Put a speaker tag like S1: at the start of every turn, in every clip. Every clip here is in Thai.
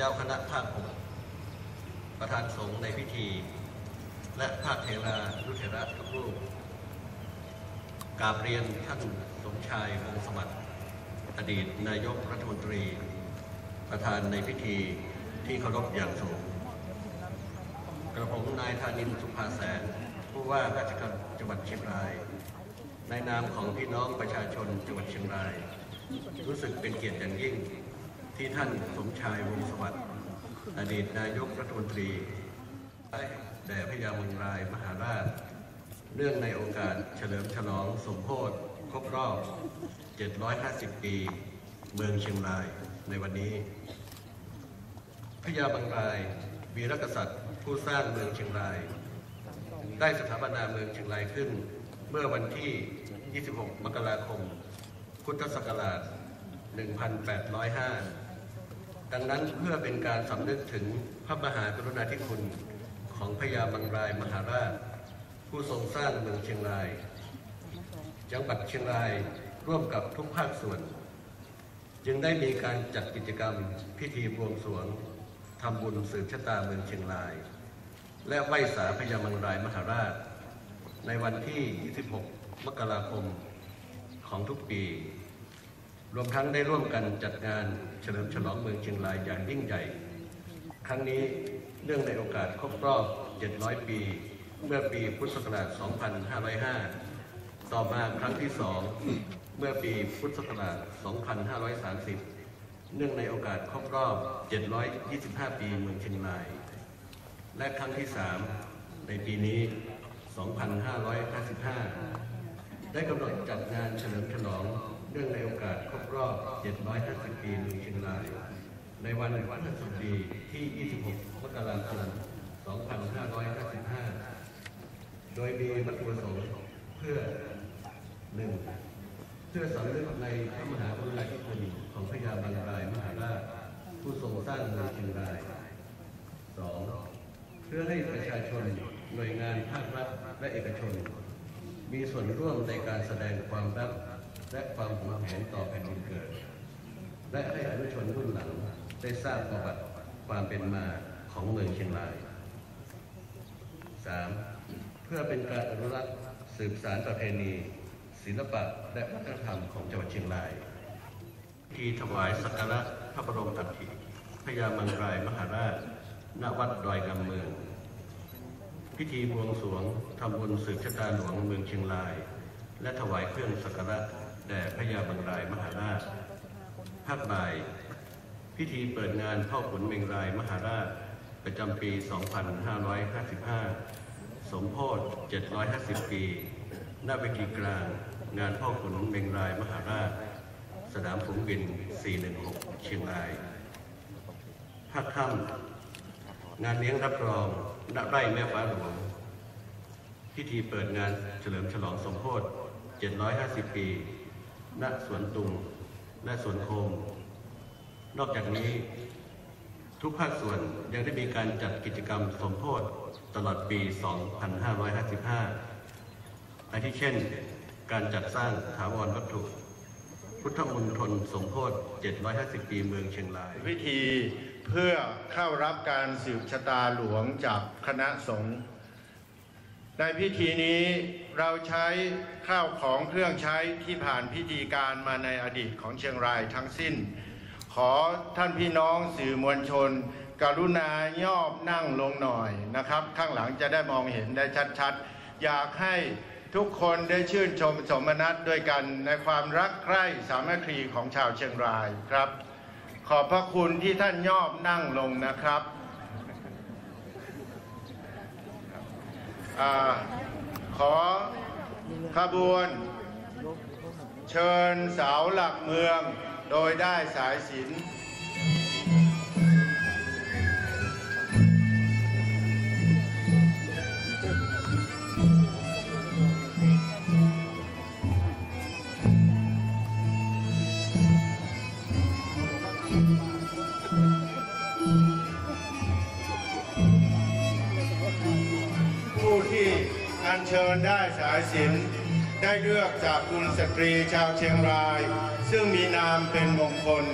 S1: เจ้า
S2: คณะภาคหกประธานสงฆ์ในพิธี และภาคเทรานุเทระทุกรูปกราบเรียนท่านสมชายวงสมัติอดีตนายกรัฐมนตรี ประธานในพิธีที่เคารพอย่างสูงกระผมนายธานินทร์สุภาแสน ผู้ว่าราชการจังหวัดเชียงราย ในนามของพี่น้องประชาชนจังหวัดเชียงราย รู้สึกเป็นเกียรติอย่างยิ่ง ที่ท่านสมชายวงศสวัสดิ์อดีตนายกรัฐมนตรีได้แด่พระยาเมงรายมหาราชเนื่องในโอกาสเฉลิมฉลองสมโพธิครบรอบ 750 ปี เมืองเชียงรายในวันนี้ พระยาบางรายวีรกษัตริย์ผู้สร้างเมืองเชียงราย ได้สถาปนาเมืองเชียงรายขึ้น เมื่อวันที่ 26 มกราคม พุทธศักราช 1805 ดังนั้นเพื่อเป็นการสำนึกถึงพระมหากรุณาธิคุณของพระยาบางรายมหาราช ผู้ทรงสร้างเมืองเชียงราย จังหวัดเชียงรายร่วมกับทุกภาคส่วน จึงได้มีการจัดกิจกรรมพิธีบวงสรวงทำบุญสืบชะตาเมืองเชียงราย และไหว้สาพญามังรายมหาราช ในวันที่ 26 มกราคมของทุกปี รวมทั้งได้ร่วมกันจัดงานเฉลิมฉลองเมืองเชียงรายอย่างยิ่งใหญ่ ครั้งนี้เนื่องในโอกาสครบรอบ 700 ปี เมื่อปีพุทธศักราช 2505 ต่อมาครั้งที่สองเมื่อปีพุทธศักราช 2530 เนื่องในโอกาสครบรอบ 725 ปีเมืองเชียงราย และครั้งที่สามในปีนี้ 2555 ได้กำหนดจัดงานเฉลิมฉลอง เนื่องในโอกาสครบรอบ 750 ปีเมืองเชียงรายในวันวันพฤหัสบดีที่ 26 มกราคม 2555 โดยมีวัตถุประสงค์เพื่อหนึ่งเพื่อสำนึกในพระมหากรุณาธิคุณของพระยาบางรายมหาราช ผู้ทรงสร้างเมืองเชียงรายสองเพื่อให้ประชาชนหน่วยงานภาครัฐและเอกชน มีส่วนร่วมในการแสดงความรัก และความหวงแหนต่อแผ่นดินเกิด และให้อนุชนรุ่นหลังได้ทราบประวัติความเป็นมาของเมืองเชียงราย 3. เพื่อเป็นการอนุรักษ์สืบสารประเพณี ศิลปะและวัฒนธรรมของจังหวัดเชียงรายพิธีถวายสักการะพระบรมอัฐิพระยามังรายมหาราชณวัดดอยกำเมือง พิธีบวงสรวงทำบุญสืบชะตาหลวงเมืองเชียงราย และถวายเครื่องสักการะ แด่พระยาบังรายมหาราชภาคบ่าย พิธีเปิดงานพ่อขุนเมงรายมหาราช ประจำปี 2555 สมโพธิ750 ปี หน้าเวทีกลาง งานพ่อขุนเมงรายมหาราช สนามฝูงบิน 416 เชียงรายภาคค่ำงานเลี้ยงรับรองณไร่แม่ฟ้าหลวงพิธีเปิดงานเฉลิมฉลองสมโพธิ750 ปี ณสวนตุงและสวนโคม นอกจากนี้ทุกภาคส่วนยังได้มีการจัดกิจกรรมสมโพธตลอดปี 2555 อาทิเช่น การจัดสร้างถาวรวัตถุ พุทธมณฑลสมโพธ750 ปีเมืองเชียงราย
S3: พิธีเพื่อเข้ารับการสืบชะตาหลวงจากคณะสงฆ์ ในพิธีนี้เราใช้ข้าวของเครื่องใช้ที่ผ่านพิธีการมาในอดีตของเชียงรายทั้งสิ้น ขอท่านพี่น้องสื่อมวลชน กรุณาย่อบนั่งลงหน่อยนะครับ ข้างหลังจะได้มองเห็นได้ชัดๆ อยากให้ทุกคนได้ชื่นชมสมนัตด้วยกันในความรักใคร่สามัคคีของชาวเชียงรายครับ ขอบพระคุณที่ท่านย่อบนั่งลงนะครับ อขอขบวน เชิญเสาหลักเมืองโดยได้สายสิน อัญเชิญได้สายสินได้เลือกจากคุณสตรีชาวเชียงราย ซึ่งมีนามเป็นมงคล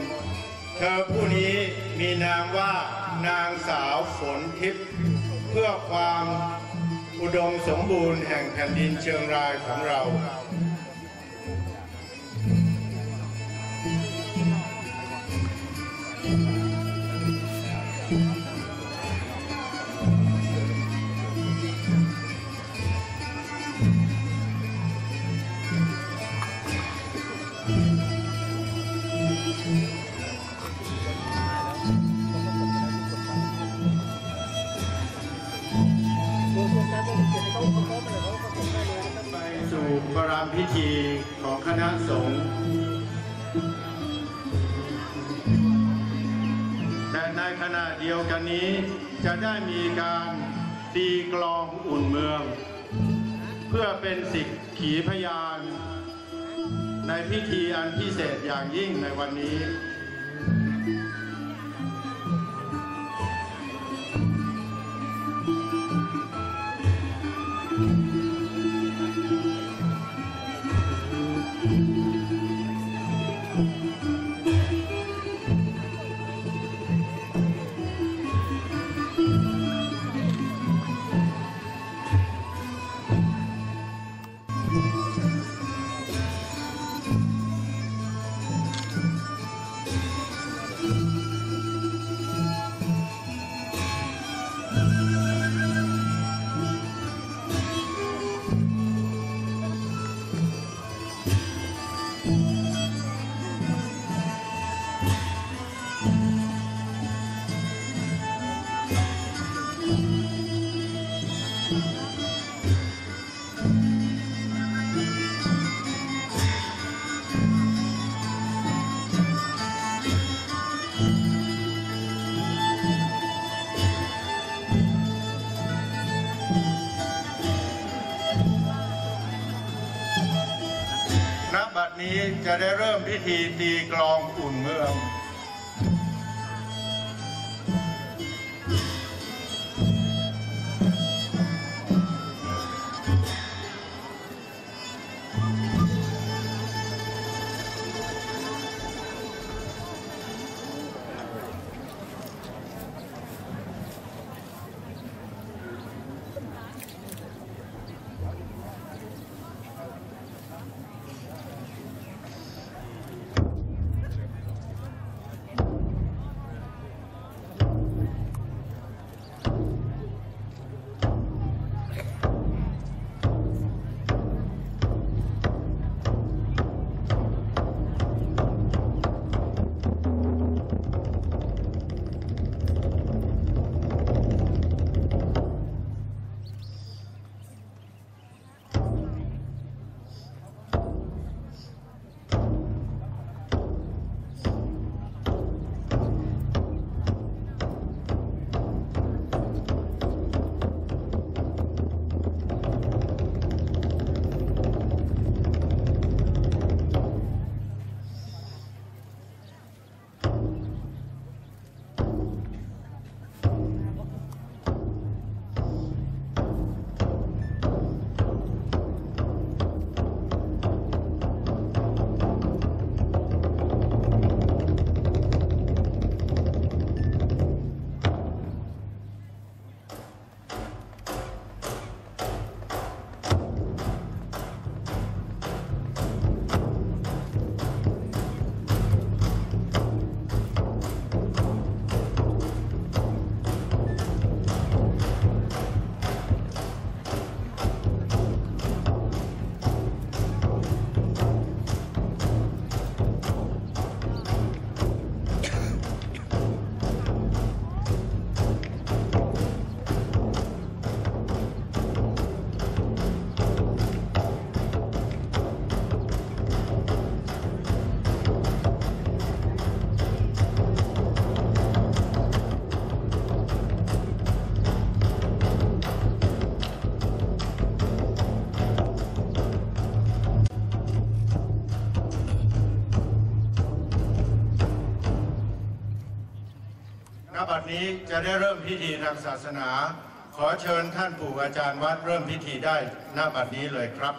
S3: เธอผู้นี้มีนามว่านางสาวฝนทิพย์เพื่อความอุดมสมบูรณ์แห่งแผ่นดินเชียงรายของเรา ตีกลองอุ่นเมือง เพื่อเป็นสิกขีพยาน ในพิธีอันพิเศษอย่างยิ่งในวันนี้ จะได้เริ่มพิธีตีกลองอุ่นเมือง นี้จะได้เริ่มพิธีทางศาสนา ขอเชิญท่านปู่อาจารย์วัดเริ่มพิธีได้ณบัดนี้เลยครับ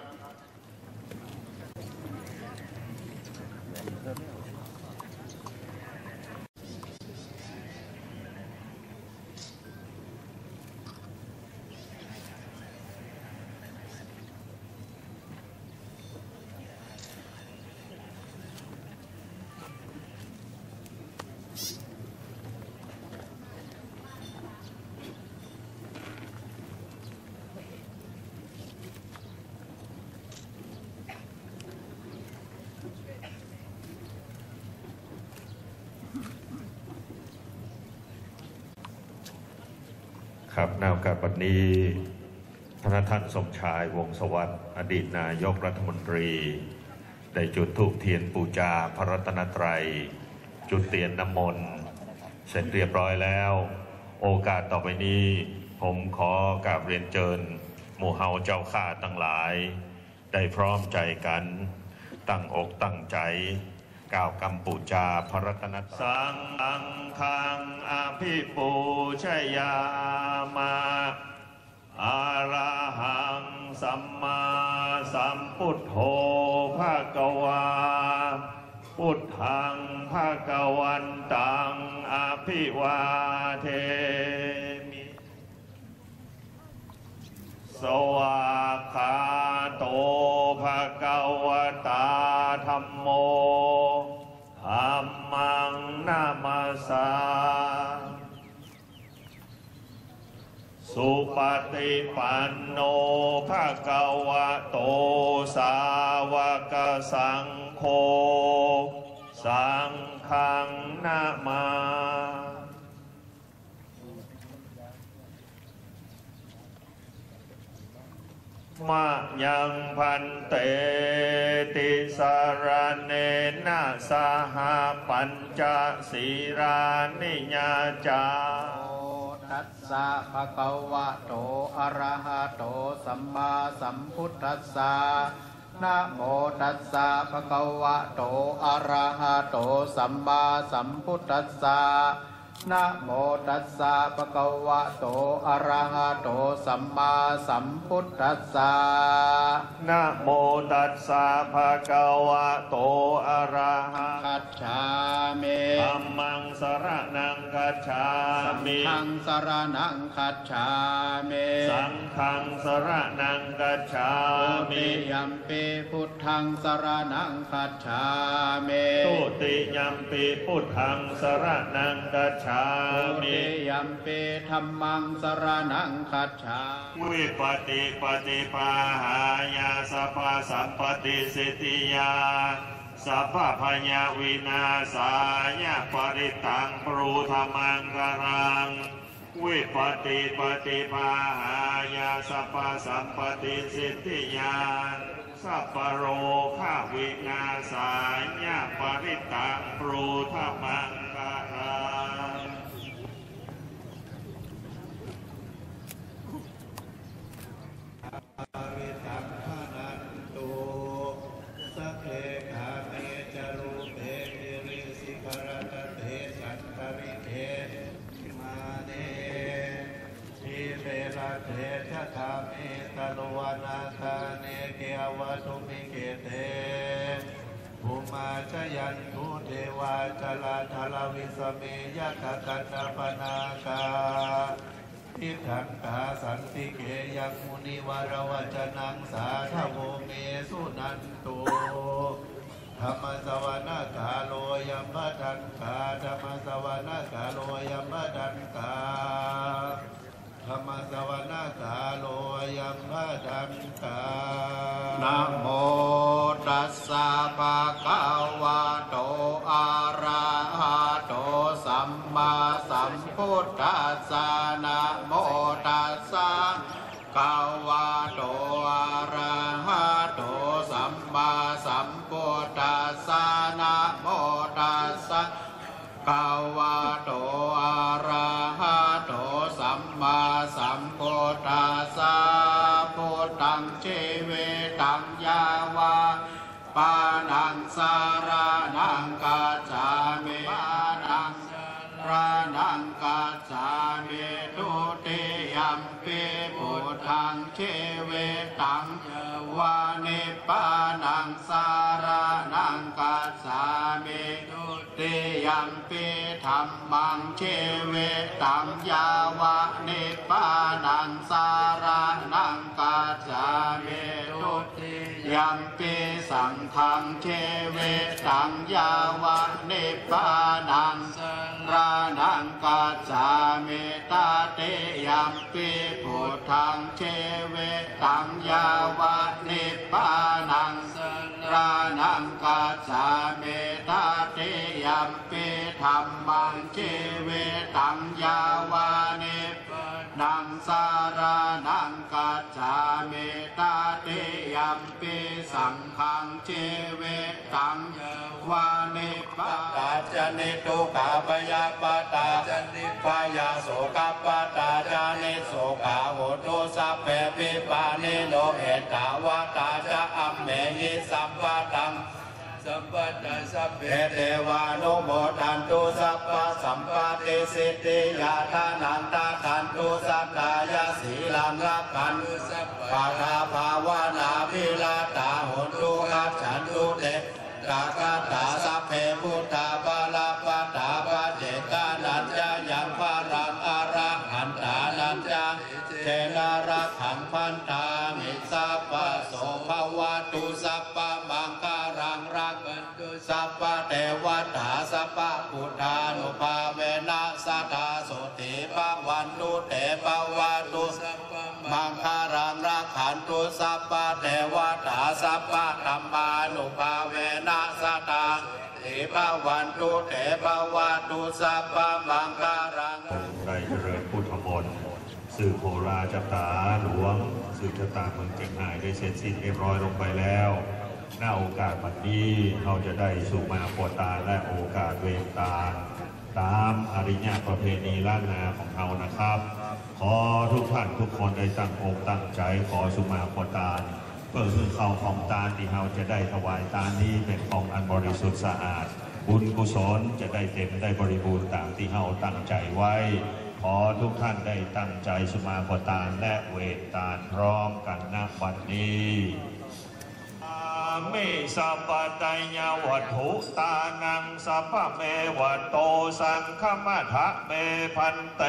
S4: ครับในโอกาสวันนี้พระท่านสมชายวงสวัสดิ์อดีตนายกรัฐมนตรี ได้จุดธูปเทียนปูจาพระรัตนตรัย จุดเตียนน้ำมนต์เสร็จเรียบร้อยแล้ว โอกาสต่อไปนี้ ผมขอกราบเรียนเจิญหมู่เฮาเจ้าข้าตั้งหลาย ได้พร้อมใจกัน ตั้งอกตั้งใจกล่าวกำปูจาพระรัตนตรัยสังฆังคังอภิปูชยา มาอาระหังสัมมาสัมพุทโธภะควา พุทธังภะควันตังอภิวาเทมิ สวากาโตภะควตาธรรมโมธัมมังนามาสา สุปฏิปันโนภะคะวะโตสาวกสังโฆสังฆังนามามะยังพันเตติสารเนนะสหปัญจศีรานิญาจา
S1: สะภะคะวะโต อะระหะโต สัมมาสัมพุทธัสสะนะโมตัสสะภะคะวะโต อะระหะโต สัมมาสัมพุทธัสสะ นะโมตัสสะภะคะวะโตอะระหะโตสัมมาสัมพุทธัสสะ
S4: นะโมตัสสะภะคะวะโตอะระหะ
S1: คัจฉามิ
S4: ธัมมังสรนังกัจฉา
S1: สัง
S4: มิ
S1: ฆังสรณังคัจฉามิ
S4: สังฆังสรนังกัจฉา
S1: ตุ
S4: มิ
S1: ติยัมปิพุทธังสรณังคัจฉามิ
S4: ตุติยัมปิพุทธังสรนังกัจฉา
S1: ตุ
S4: มิ
S1: ติยัมปิธัมมังสรณังคัจฉามิ
S4: วิปติปฏิปาหายาสัพพสัมปติสิทธิยาสัพพพญาวินาสายาปริตังปรูธรรมังกรังวิปติปฏิปาหายาสัพพสัมปติสิทธิยาสัพพโรขาวินาสายาปริตังปรูธรรมังกรัง
S5: วิตังพนันตุสัพเพกาเมจารุเตติริสิกรตเตสันตริเทมาเนทีเประเทชะธามิตโลวานาคาเนเกอวตุมิเกเตภูมาชยันทุเทวาจลาทลวิสเมยะคะกันตปนาคา ทิฏฐังกาสันติเกยังมุนิวรวจนังสาธโวเมสุนันตุธรรมสวนาคาโลยัมบดันกาธรรมสวนาคาโลยัมบดันกาธรรมสวนาคาโลยัมบดันกา
S1: นะโมตัสสะ ยัมปิธรรมังเชเวตังยาวะนิปานังสารานังกัสสามิทุติยัมปิสังฆังเชเวตังยาวะนิปานังสรานังกัสสามิตาเตยัมปิพุทธังเชเวตังยาวะนิปานังสรานังกัสสามิตาเตยัมปิ รรมังเชเวตังยาวะนิปนังสารานังกัจจามิตาเตยัมปิสังฆังเชเวตังวานิปตาจนิทุกาปยาปตาจนิปายาโสกปตาจานิโสกาโหตุสัพเพปิปานิโนเอตาวาตาจะอัมเมหิสัมปะตัง สัมปตตสัพเพเทวานุโมทันตุสัพพะสัมปติสิทธิยาทานันตาทันตุสัตตายาสีลังรักขันตุสัพพะทาภาวนาพิลาตาหุนตุกัจฉันตุเตกากาตาสัพ ตุสัพพะเทวตาสัพพะธรรมานุภาเวนะสัทธาเทภาวันตุเตภาวะตุสัพพะมังคารัง
S4: ได้เจริญพุทธมนต์สื่อโพราชตาหลวงสื่อชะตาเมืองเจียงไฮ้ได้เสร็จสิ้นเรียบร้อยลงไปแล้วหน้าโอกาสวันนี้เราจะได้สู่มาโปตาและโอกาสเวตาตามอริยประเพณีล้านนาของเรานะครับ ขอทุกท่านทุกคนได้ตั้งอกตั้งใจขอสุมาขอตาลเพื่อคือเขาของตาลที่เราจะได้ถวายตาลนี้เป็นของอันบริสุทธิ์สะอาด บุญกุศลจะได้เต็มได้บริบูรณ์ตามที่เราตั้งใจไว้ ขอทุกท่านได้ตั้งใจสุมาขอตาลและเวตาลพร้อมกันณวันนี้ มิสัพพะไตยวัตถุตานังสัพพเมวัตโตสังฆมัทะเมพันเต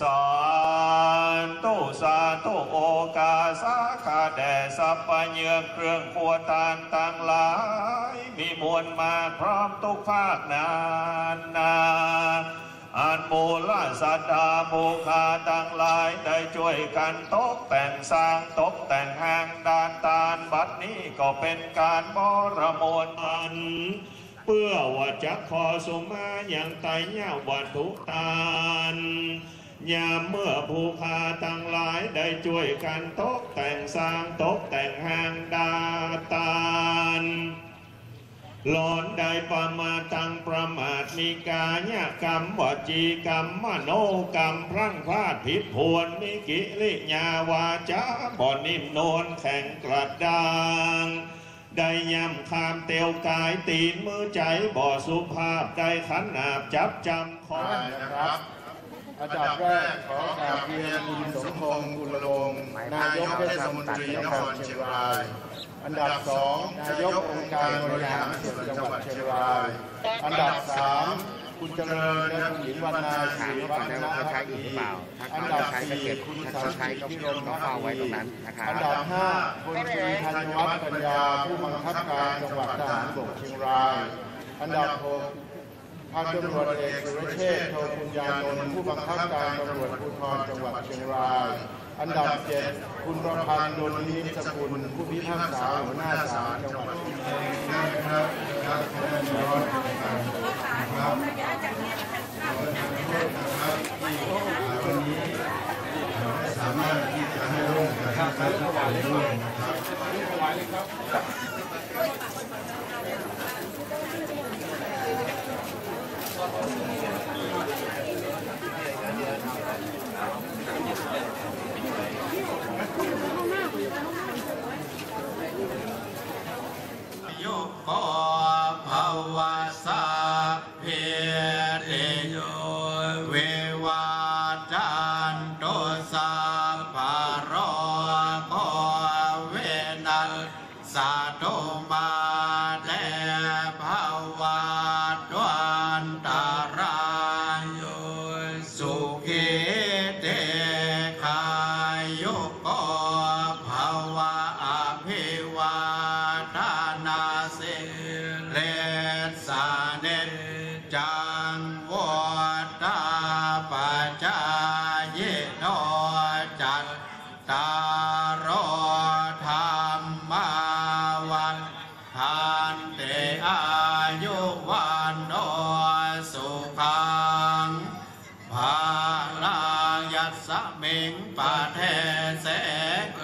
S4: สาธุสาธุโอกาสาขาแดสัพพเยืองเครื่องปัวตานต่างหลาย มีมวลมาพร้อมทุกภาคนานนา อันมูลสัตดามูคาทั้งหลายได้ช่วยกันตกแต่งสร้างตกแต่งห้างดานตานบัดนี้ก็เป็นการบรมวลอันเพื่อว่าจะขอสมมาอย่างไตเน่าวัตถุตานยามเมื่อภูคาทั้งหลายได้ช่วยกันตกแต่งสร้างตกแต่งห้างดาตาน หลอนได้ประมาทตังประมาทมีกายกรรมวจีกรรมมโนกรรมพรั่งพลาดผิดพวนมีกิริยาวาจาบ่อนิ่มนวลแข็งกระด้างได้ย่ำคามเตียวกายตีนมือใจบ่อสุภาพได้ขันอาบจับจำขอ
S3: ได้นะครับอันดับแรกขอกราบเรียนคุณสมพงษ์กุลวงนายกเทศมนตรีนครเชียงราย อันดับสองนายกองค์การบริหารส่วนจังหวัดเชียงราย อันดับสามคุณเจริญและคุณหญิงวรรณาศรีวัฒนพักดีอันดับสี่คุณสาธิตพิรมพักดีอันดับห้าคุณตรีธัญวัฒน์ปัญญาผู้บังคับการจังหวัดทหารบกเชียงราย อันดับหกพันตำรวจเอกสุรเชษฐ์โทปุญญานนท์ผู้บังคับการตำรวจภูธรจังหวัดเชียงรายอันดับเจ็ดคุณประพันธ์ดลนิสกุลผู้พิพากษาหัวหน้าศาลจังหวัดเชียงรายนะครับครับครับวันนี้สามารถที่จะให้ร่วมกับท่านการถวายด้วยนะครับ
S1: ลายัสเมิงปาเทเส
S3: ก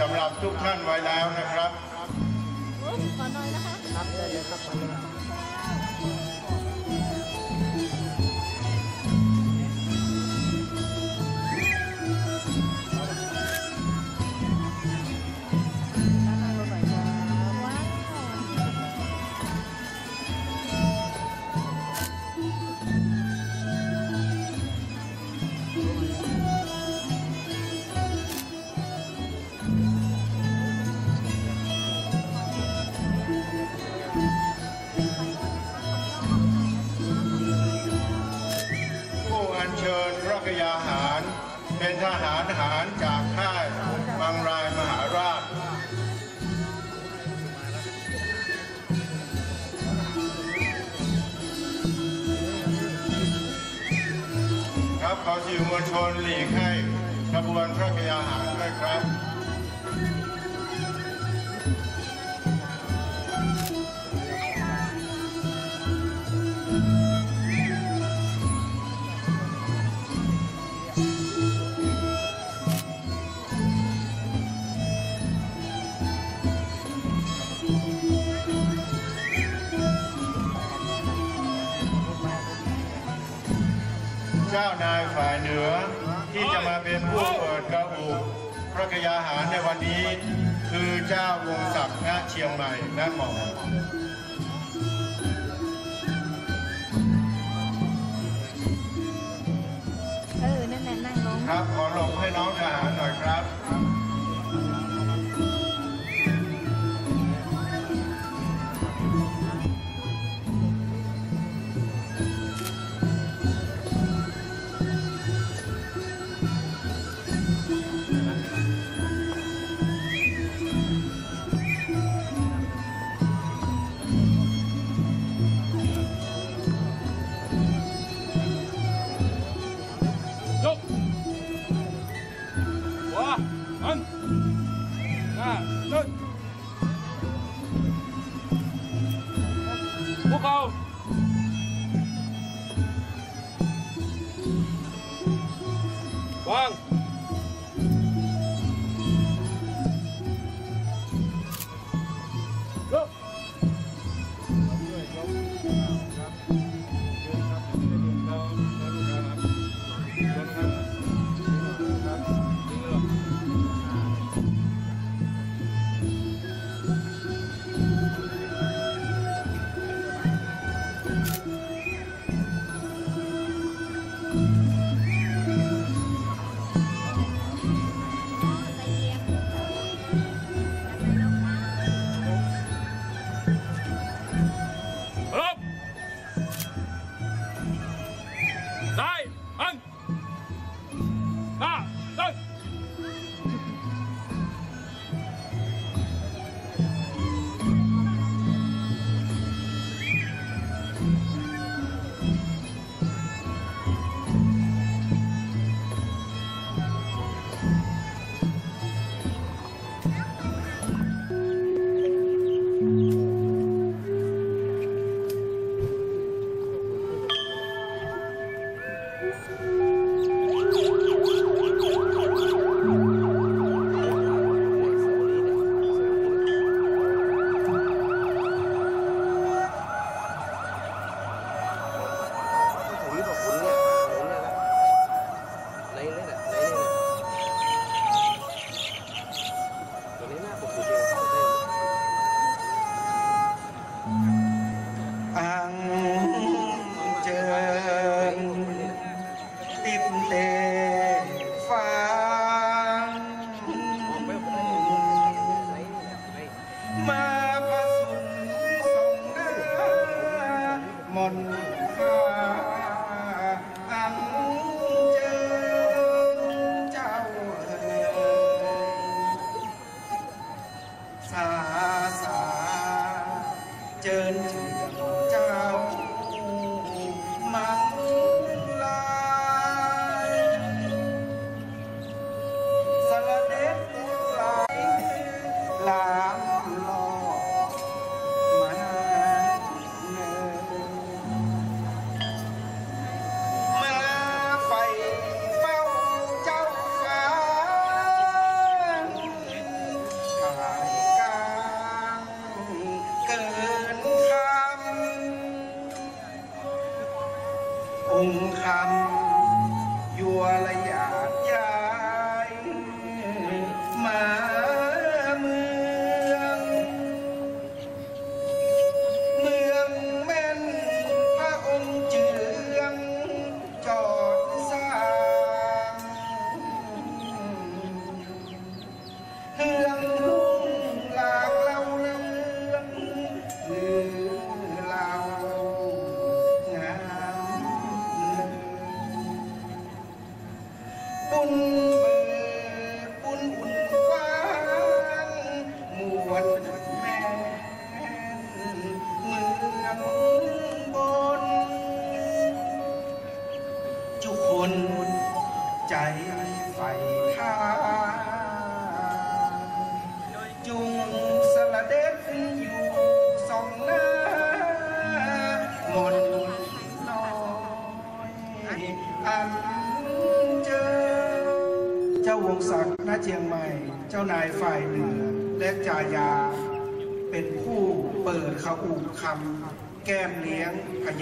S3: สำหรับทุกท่านไว้แล้วนะครับายเหนือที่จะมาเป็นผู้เปิดกระอุพระกยาหารในวันนี้ คือเจ้าวงศักดิ์ณเชียงใหม่
S6: นั่นหมอง
S3: ครับขอลงให้น้องทหารหน่อยครับ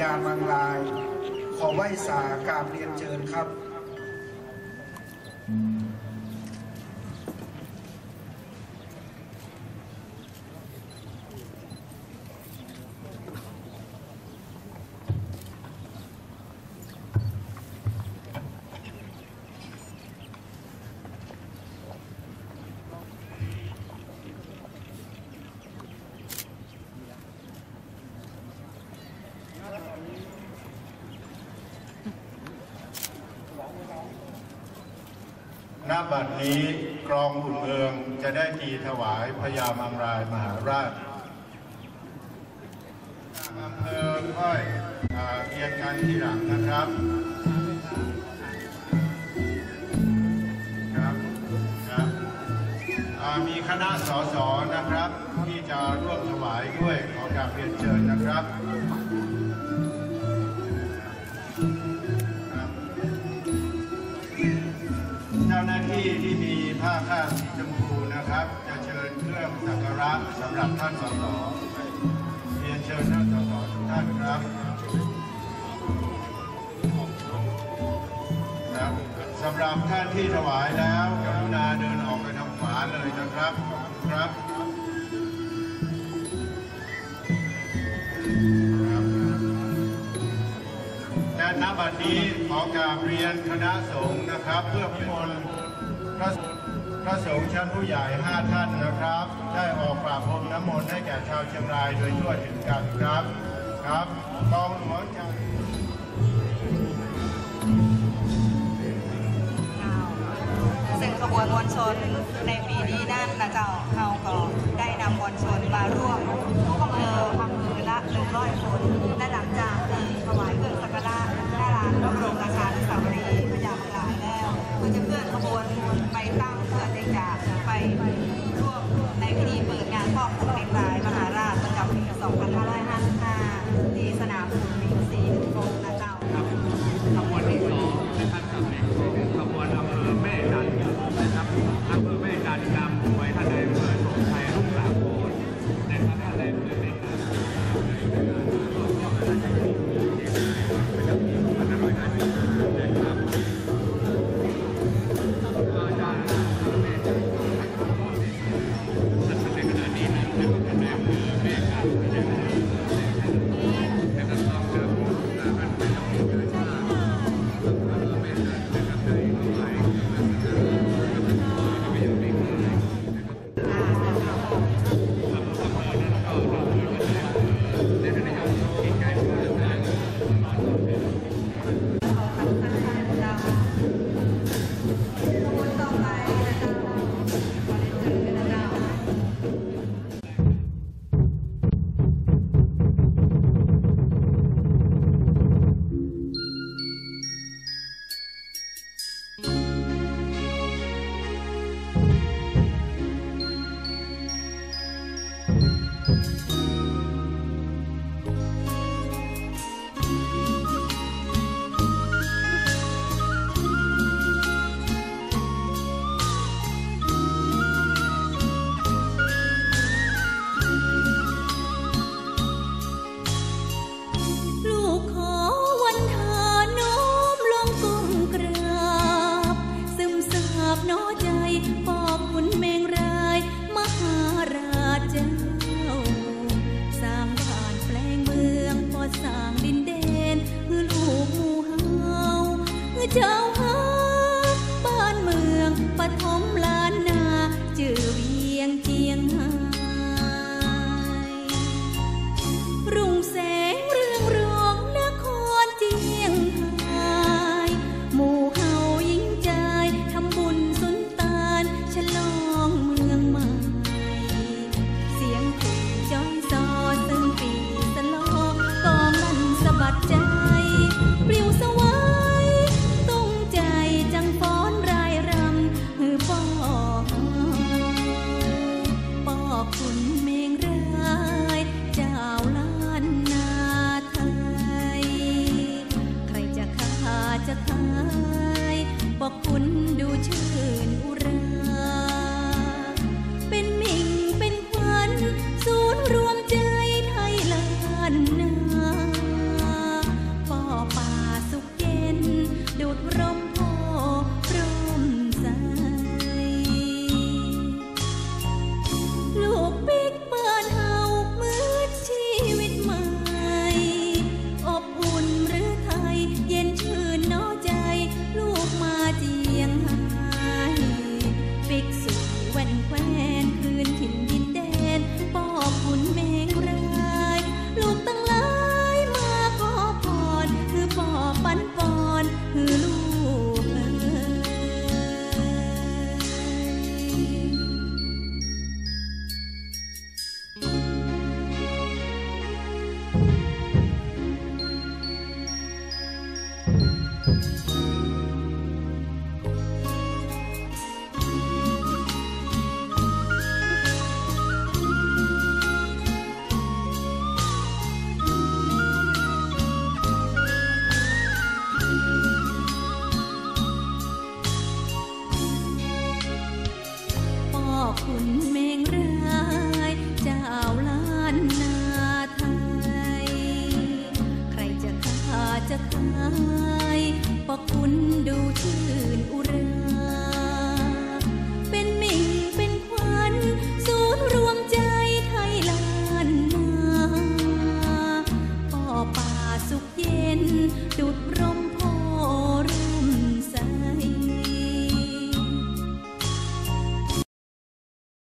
S7: ยา
S8: มังลา ณบั
S3: ดนี้กรองอุ่นเมืองจะได้ตีถวายพญามังรายมหาราชอำเภอค่อยเรียนการที่หลังนะครับครับครับมีคณะสสนะครับ ที่จะร่วมถวายด้วยขอการเรียนเชิญ ณบัดนี้ขอกราบเรียนคณะสงฆ์นะครับ เพื่อพิมลพระพระสงฆ์ชั้นผู้ใหญ่ห้าท่านนะครับ ได้ออกปราบพรมน้ำมนต์ให้แก่ชาวเชียงรายโดยทั่วถึงกันครับครับกองหลวงจัน
S9: ทงขบวนมวลชนในปีนี้นั่นนะเจ้าเขาก็ได้นำมวลชนมาร่วมทุกอำเภออำเภอละหนึ่งร้อยคนและหลับ